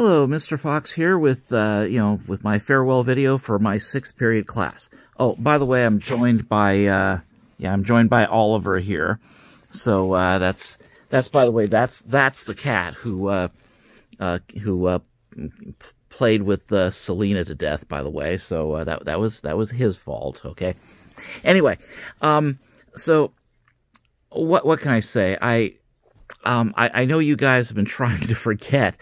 Hello, Mr. Fox here with, uh, you know, with my farewell video for my sixth period class. Oh, by the way, I'm joined by, uh, yeah, I'm joined by Oliver here. So, uh, that's, that's, by the way, that's, that's the cat who, uh, uh, who, uh, played with, uh, Selena to death, by the way. So, uh, that, that was, that was his fault, okay? Anyway, um, so, what, what can I say? I, um, I, I, know you guys have been trying to forget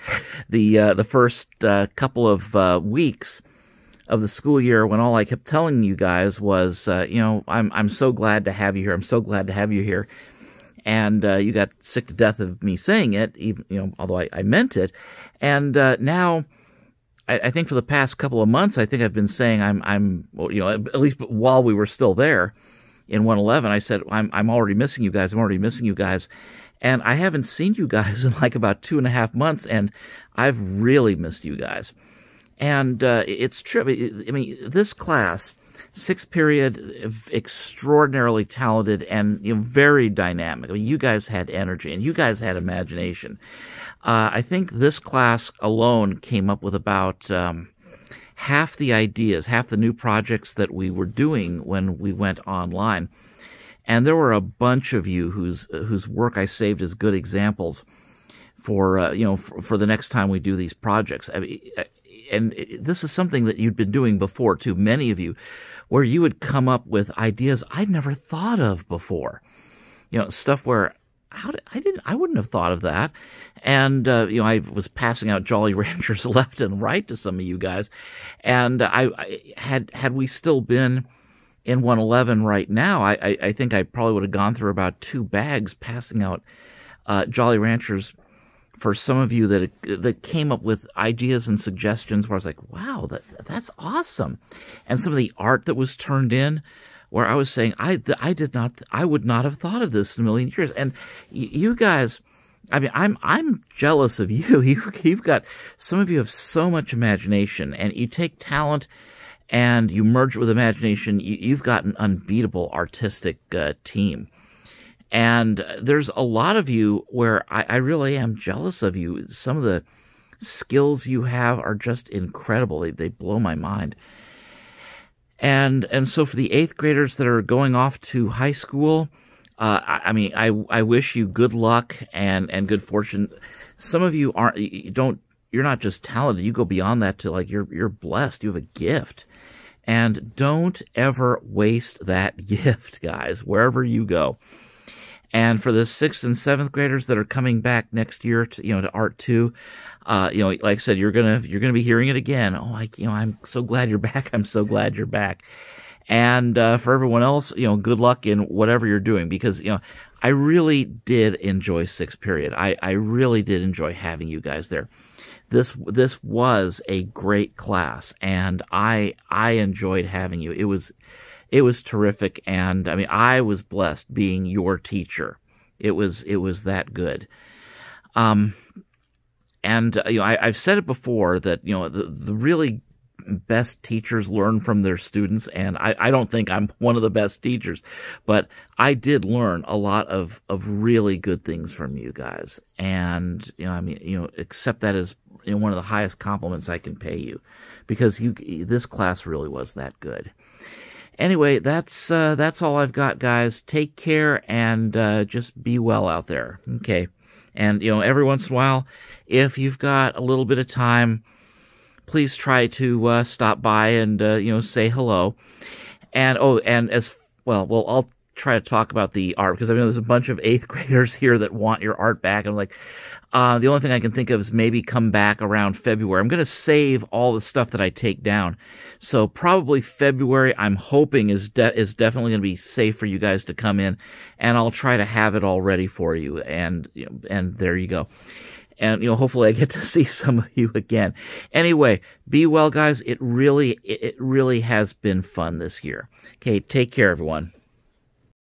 the uh, the first uh, couple of uh, weeks of the school year when all I kept telling you guys was, uh, you know, I'm I'm so glad to have you here. I'm so glad to have you here. And uh, you got sick to death of me saying it, even you know, although I, I meant it. And uh, now, I, I, think for the past couple of months, I think I've been saying I'm I'm you know at least while we were still there in 111, I said I'm I'm already missing you guys. I'm already missing you guys and I haven't seen you guys in like about two and a half months, and I've really missed you guys. And uh, it's true. I mean, this class, sixth period, extraordinarily talented and you know, very dynamic. I mean, you guys had energy and you guys had imagination. Uh, I think this class alone came up with about um, half the ideas, half the new projects that we were doing when we went online. And there were a bunch of you whose whose work I saved as good examples for uh, you know for, for, the next time we do these projects. I mean, uh, and this is something that you'd been doing before too. Many of you, where you would come up with ideas I'd never thought of before. You know, stuff where how did, I didn't I wouldn't have thought of that. And uh, you know, I was passing out Jolly Ranchers left and right to some of you guys, and I, I had had we still been in 111 right now, I, I, I think I probably would have gone through about two bags passing out uh, Jolly Ranchers for some of you that that came up with ideas and suggestions where I was like, wow, that that's awesome. And some of the art that was turned in where I was saying, I, I did not, I would not have thought of this in a million years. And you guys, I mean, I'm I'm jealous of you. you. You've got some of you have so much imagination, and you take talent and you merge it with imagination, you, have got an unbeatable artistic uh, team. And there's a lot of you where I, I, really am jealous of you. Some of the skills you have are just incredible. They, they blow my mind. And and so for the eighth graders that are going off to high school, uh, I, I, mean, I I wish you good luck and and good fortune. Some of you aren't you don't you're not just talented. You go beyond that to like you're you're blessed. You have a gift. And don't ever waste that gift, guys, wherever you go. And for the sixth and seventh graders that are coming back next year, to, you know, to Art Two, uh, you know, like I said, you're gonna you're gonna be hearing it again. Oh, I, you know, I'm so glad you're back. I'm so glad you're back. And uh, for everyone else, you know, good luck in whatever you're doing because you know, I really did enjoy sixth period. I I really did enjoy having you guys there this this was a great class and I I enjoyed having you. It was it was terrific and I mean I was blessed being your teacher. It was it was that good. Um and you know I, have said it before that you know the the really best teachers learn from their students, and I, I don't think I'm one of the best teachers, but I did learn a lot of, of really good things from you guys. And, you know, I mean, you know, accept that as you know, one of the highest compliments I can pay you because you, this class really was that good. Anyway, that's, uh, that's all I've got, guys. Take care and, uh, just be well out there. Okay. And, you know, every once in a while, if you've got a little bit of time, please try to uh, stop by and uh, you know say hello. And oh, and as well, well, I'll try to talk about the art because I mean there's a bunch of eighth graders here that want your art back. I'm like, uh, the only thing I can think of is maybe come back around February. I'm going to save all the stuff that I take down, so probably February. I'm hoping is de- is definitely going to be safe for you guys to come in, and I'll try to have it all ready for you. And you know, and there you go and you know hopefully i get to see some of you again. Anyway be well guys. It really it really has been fun this year. Okay take care everyone